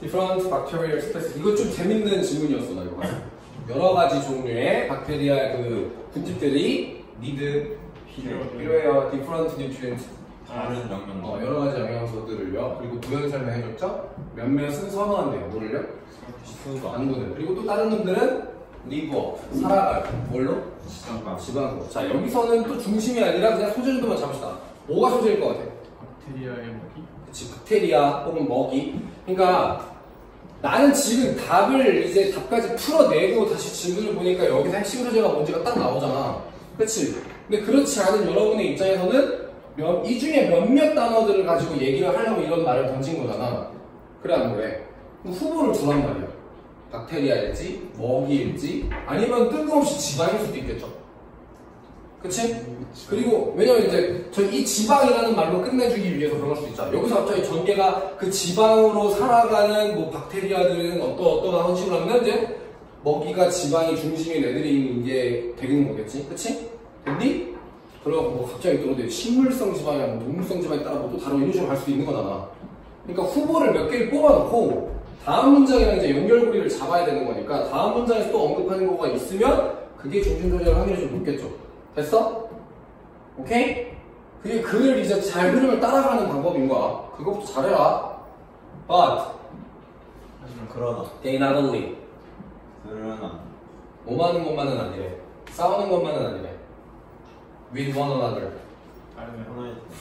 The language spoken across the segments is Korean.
different bacterial species. 이거 좀 재밌는 질문이었어, 나 이거. 여러 가지 종류의 박테리아 그 군집들이 need 필요해요. different nutrients. 다른 영양 어, 여러 가지 영양소들을요. 그리고 부연 설명해줬죠. 몇몇은 선호한대요. 뭐를요? 당분을. 그리고 또 다른 놈들은 리버, 살아갈. 뭘로? 지방과 지방으로. 자, 여기서는 또 중심이 아니라 그냥 소재 정도만 잡읍시다. 뭐가 소재일 것 같아? 박테리아의 먹이? 그치, 박테리아 혹은 먹이. 그러니까 나는 지금 답을 이제 답까지 풀어내고 다시 질문을 보니까 여기서 핵심 소재가 뭔지가 딱 나오잖아. 그치? 근데 그렇지 않은 여러분의 입장에서는 몇- 이 중에 몇몇 단어들을 가지고 얘기를 하려고 이런 말을 던진 거잖아. 그래, 안 그래? 후보를 두란 말이야. 박테리아일지, 먹이일지, 아니면 뜬금없이 지방일 수도 있겠죠. 그치? 그리고 왜냐면 이제 저 이 지방이라는 말로 끝내주기 위해서 그런 걸 수도 있잖아. 여기서 갑자기 전개가 그 지방으로 살아가는 뭐 박테리아들은 어떠 어떠한 식으로 하면 이제 먹이가 지방이 중심인 애들이 이게 되는 거겠지, 그치? 됐니? 그러고 뭐 갑자기 또 근데 식물성 지방이나 뭐 동물성 지방에 따라 뭐 또 다른 이런 식으로 갈 수도 있는 거잖아. 그러니까 후보를 몇 개를 뽑아놓고 다음 문장이랑 이제 연결고리를 잡아야 되는 거니까 다음 문장에서 또 언급하는 거가 있으면 그게 중심 조절 확률이 좀 높겠죠. 됐어? 오케이? 그게 그걸 이제 잘 흐름을 따라가는 방법인 거야. 그것부터 잘해라. But 하지만 그러나 they not only 그러나 오마는 것만은 아니래. 싸우는 것만은 아니래. With one another.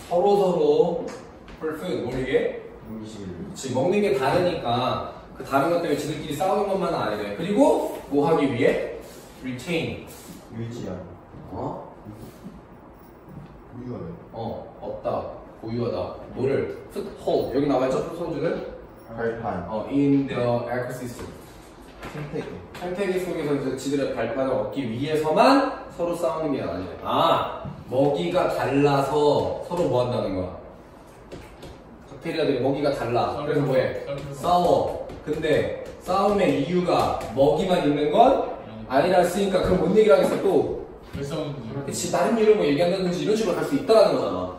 서로 서로 fulfill 모르게 음식을 지 먹는 게 다르니까 그 다른 것 때문에 지들끼리 싸우는 것만은 아니래. 그리고 뭐 하기 위해 retain. 유지하고 어? 유효해 어, 얻다, 보유하다, 뭐를 foothold 여기 나와있죠? foothold는 발판 어, in the ecosystem 생태계 생태계 속에서 이제 지들의 발판을 얻기 위해서만 서로 싸우는 게 아니래. 아, 먹이가 달라서 서로 뭐 한다는 거야? 박테리아들이 먹이가 달라. 그래서 뭐해? 싸워. 근데 싸움의 이유가 먹이만 있는 건 아니라 했으니까 그럼 뭔 얘기를 하겠어 또? 그치 다른 이유로 뭐 얘기한다든지 이런 식으로 갈 수 있다는 거잖아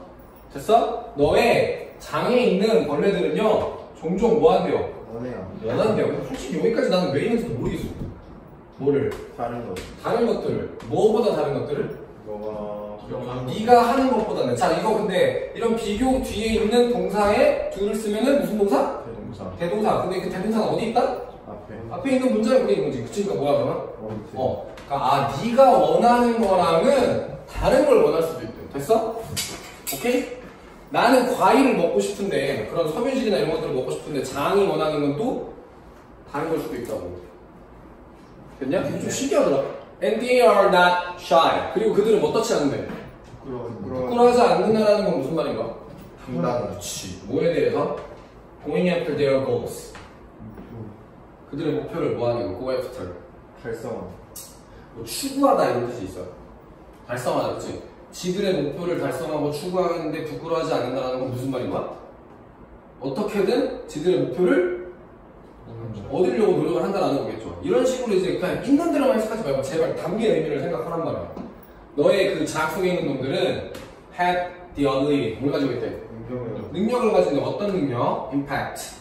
됐어? 너의 장에 있는 벌레들은요 종종 뭐 한대요? 원해요 연한대요 근데 솔직히 여기까지 나는 왜 있는지도 모르겠어 뭐를? 다른 것 다른 것들을 뭐보다 다른 것들을? 뭐가 네가 하는 것보다는 자 이거 근데 이런 비교 뒤에 있는 동사에 둘을 쓰면은 무슨 동사? 대동사 대동사 근데 그 대동사는 어디 있다? 앞에 앞에 있는 문장에 거기 있는 거지 그치? 그러니까 뭐야 그러면? 어 밑에 어, 그러니까 아 네가 원하는 거랑은 다른 걸 원할 수도 있대. 됐어? 오케이? 나는 과일을 먹고 싶은데 그런 섬유질이나 이런 것들을 먹고 싶은데 장이 원하는 건 또 다른 걸 수도 있다고. 됐냐? 이게 좀 신기하더라. And they are not shy. 그리고 그들은 어떻지 않은데 부끄러워 부끄러워하지 않는다라는 건 무슨 말인가? 당당 그렇지. 뭐에 대해서? Going after their goals. 그들의 목표를 뭐 하는 거? Go after. 달성함 뭐 추구하다 이런 뜻이 있어요. 달성하다, 그치? 지들의 목표를 달성하고 추구하는데 부끄러워하지 않는다는 건 무슨 말인가? 어떻게든 지들의 목표를 얻으려고 노력을 한다는 거겠죠. 이런 식으로 이제 그냥 있는 대로만 해석하지 말고 제발 담긴 의미를 생각하란 말이야. 너의 그 자학 속에 있는 놈들은 had the ability, 뭘 가지고 있대? 운명을 능력을 가지는 어떤 능력? impact.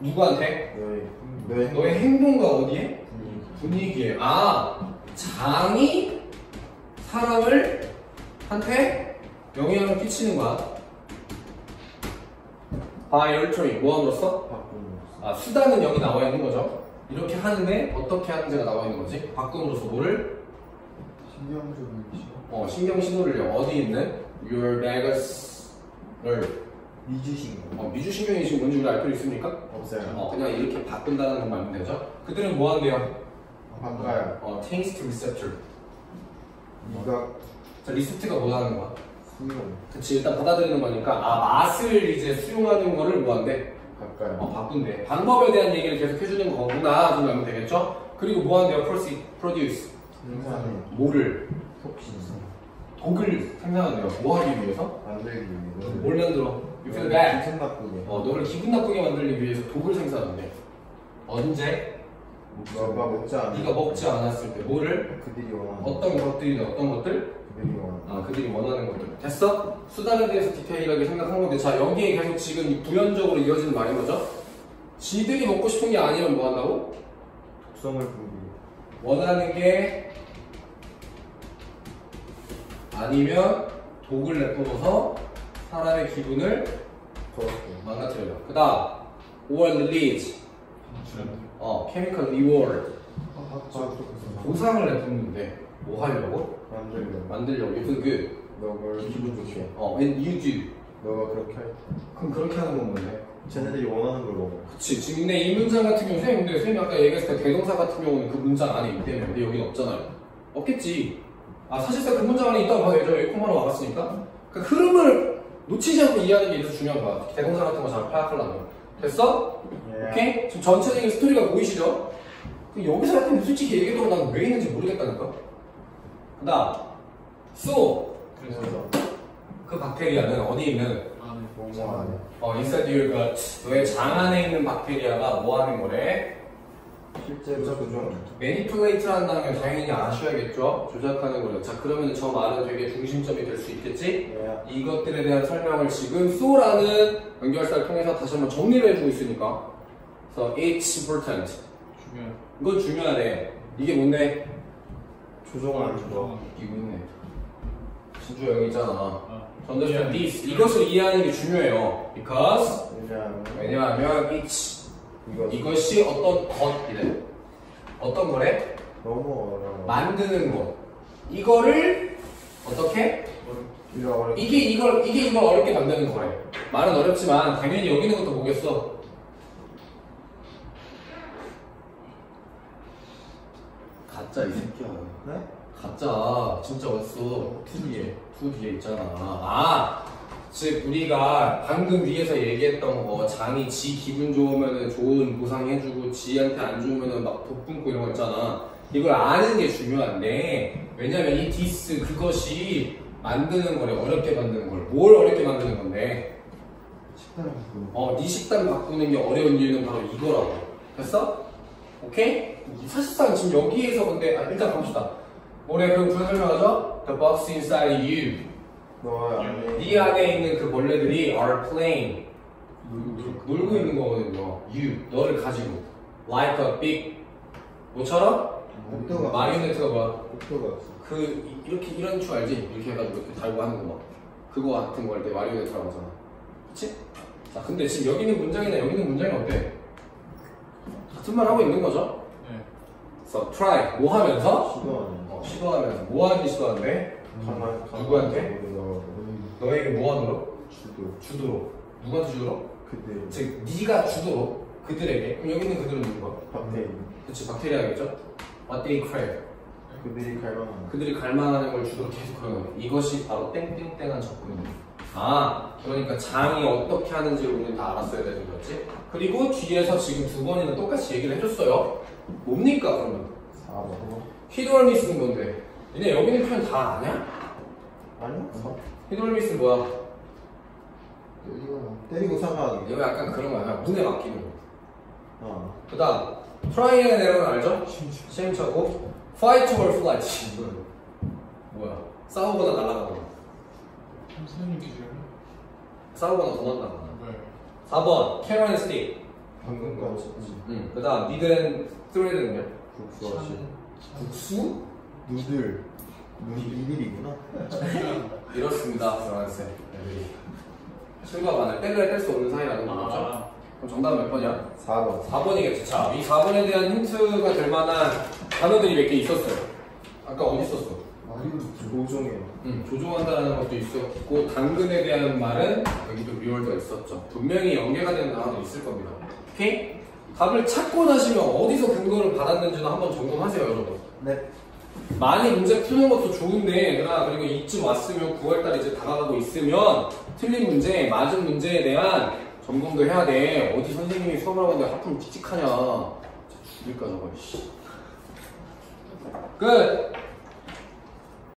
누구한테? 너의 너의 너의 행동과 어디에? 분위기 분위기에 아 장이 사람을 한테 영향을 끼치는 거야. by altering 뭐함으로써 바꾸는 아 수단은 여기 나와 있는 거죠. 이렇게 하는데 어떻게 하는지가 나와 있는 거지. 바꿈으로써 뭐를 신경적인 시 어, 신경 신호를요 어디 있는 your vagus 미주신 거 어, 미주 신경이 지금 뭔지 우리 알 필요 있습니까? 없어요 어, 그냥 이렇게 바꾼다는 것만 알면 되죠. 그들은 뭐 한대요? 반가요 어, taste receptor. 네가 자, 리스트가 뭐 하는 거야? 수용 그치 일단 받아들이는 거니까 아 맛을 이제 수용하는 거를 뭐 한대? 가까이 어 바꾼대 방법에 대한 얘기를 계속 해주는 거구나 정도 하면 되겠죠? 그리고 뭐 한대요? Proce- produce 생산해 뭐를? 속신 독을 생산한대요 뭐 하기 위해서? 만들기 위해 뭘 만들어? You feel bad 기분 나쁘게 어 너를 기분 나쁘게 만들기 위해서 독을 생산한대 언제? 너가 먹지 않아 네가 먹지 않았을 때 뭐를? 그들이 원하는 어떤 것들이나 어떤 것들? 그들이 원하는 아, 그들이 원하는 것들. 됐어? 수단에 대해서 디테일하게 생각한 건데, 자, 여기에 계속 지금 이 부연적으로 이어지는 말인 거죠? 지들이 먹고 싶은 게 아니면 뭐 한다고? 독성을 분비. 원하는 게 아니면 독을 내뿜어서 사람의 기분을. 망가뜨려요. 그 다음, or release, 어, chemical reward. 보상을 내뿜는데 뭐 하려고? 만들려. 만들려고. 그, 그, 너걸 기분 좋게. 어, and you do. 너가 그렇게 할 때. 그럼 그렇게 하는 건 뭔데? 쟤네들이 원하는 걸 먹어. 그치. 지금 근데 이 문장 같은 경우, 선생님, 근데 선생님 아까 얘기했을 때 대동사 같은 경우는 그 문장 안에 있기 때문에. 근데 여기는 없잖아요. 없겠지. 아, 사실상 그 문장 안에 있다고 봐도. 여기 코마로 와봤으니까. 그 흐름을 놓치지 않고 이해하는 게 이래서 중요한 거야. 대동사 같은 거 잘 파악하려면. 됐어? 예. 오케이? 지금 전체적인 스토리가 보이시죠? 그 여기서 같은 솔직히 얘기해도 난 왜 있는지 모르겠다니까? 그 다음, 소. 그래서 그 박테리아는 어디 있는 안에 뭐뭐 안에. 어, inside your gut. 너의 장 안에 있는 박테리아가 뭐 하는 거래? 실제로 조종. 매니플레이트 한다면 당연히 아셔야겠죠? 조작하는 거죠. 자, 그러면 저 말은 되게 중심점이 될 수 있겠지? 예. 이것들에 대한 설명을 지금 so라는 연결사를 통해서 다시 한번 정리를 해주고 있으니까. 그래서 it's important. 중요한 이건 중요하네. 이게 뭔데? 조종하는 거. 이거 있네. 진주 여기 있잖아. 아, understand this. 이것을 이해하는 게 중요해요. because 왜냐하면 왜냐하면 it's 이거 이것이 어떤 것이래. 어떤 거래? 너무 어려워. 만드는 것. 이거를 어떻게? 이게 이걸 이게 이걸 어렵게 만드는 거래. 말은 어렵지만 당연히 여기 있는 것도 보겠어. 가짜 이 새끼야. 네? 가짜 진짜 어딨어? 투 뒤에 투 뒤에 있잖아. 아, 즉 우리가 방금 위에서 얘기했던 거 장이 지 기분 좋으면은 좋은 보상 해주고 지한테 안 좋으면은 막 독분고 이런 거 있잖아. 이걸 아는 게 중요한데 왜냐면 이 디스 그것이 만드는 거래 어렵게 만드는 걸 뭘 어렵게 만드는 건데 식단을 바꾸는 어, 네 식단 바꾸는 게 어려운 이유는 바로 이거라고. 됐어? 오케이? 사실상 지금 여기에서 근데 아, 일단 봅시다. 올해 그럼 구현 설명하죠? The box inside you. 안에 네 안에 있는 그 벌레들이 are playing. 놀고 있는 거거든요. You. 너를 가지고. Like a big. 뭐처럼? 목표가 마리오네트가 뭐야? 없어. 그 이- 이렇게 이런 추 알지? 이렇게 해가지고 이렇게 달고 하는 거 막. 그거 같은 거 할 때 마리오네트라고 하잖아. 그치? 자, 근데 지금 여기 있는 문장이나 여기 있는 문장이 어때? 같은 말 하고 있는 거죠? 네. 그래서 try. 뭐 하면서? 어, 시도하면서. 뭐 하는지 시도하는데? 가만 누구한테? 너 너에게 뭐 하도록? 주도 주도록. 누구한테 주도록? 그때 즉, 네가 주도록. 그들에게. 그럼 여기 있는 그들은 누구야? 박태희 그치, 박테리아겠죠? What they crave. 그들이 갈망하는 그들이 갈망하는 걸 주도록 계속 그러는 거예요. 이것이 바로 땡땡땡한 접근입니다. 아, 그러니까 장이 어떻게 하는지를 우리는 다 알았어야 되는 거지. 그리고 뒤에서 지금 두 번이나 똑같이 얘기를 해줬어요. 뭡니까, 그러면? 4번 히드롤미스는 뭔데? 얘네 여기 있는 표현 다 아냐? 아니요? 히드롤미스는 뭐야? 때리고 때리고 사과하기 이거 약간 그런 거야. 눈에 맡기는 거. 어 그 다음, trial and error는 알죠? 시행착오. Fight or flight. 이건 뭐야? 싸우거나 날아가거나. 선생님 기준 싸우거나 도망가거나. 네. 4번, carrot and stick. 방금 거 응. 그 다음, needle and thread는요? 국수하시 국수? noodle 누 needle이구나 이렇습니다, 정한쌤. 실과 마늘, 뗄래야 뗄수 없는 사이라는 거죠? 아, 그럼 정답은 몇 번이야? 4번 4번이겠지. 자, 이 4번에 대한 힌트가 될 만한 단어들이 몇 개 있었어요. 아까 어디 있었어? 조종해 응, 조종한다는 것도 있었고, 당근에 대한 말은 여기도 리월드가 있었죠. 분명히 연계가 되는 단어도 있을 겁니다. 오케이? 답을 찾고 나시면 어디서 근거를 받았는지는 한번 점검하세요, 여러분. 네 많이 문제 푸는 것도 좋은데, 얘들아, 그리고 이쯤 왔으면 9월달 이제 다가가고 있으면 틀린 문제, 맞은 문제에 대한 점검도 해야 돼. 어디 선생님이 수업을 하고 있는데 하품 칙칙하냐. 죽일까, 저거, 씨. 끝!